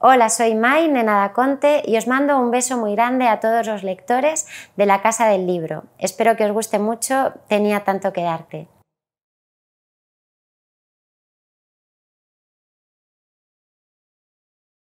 Hola, soy Mai, nena Conte, y os mando un beso muy grande a todos los lectores de la Casa del Libro. Espero que os guste mucho, tenía tanto que darte.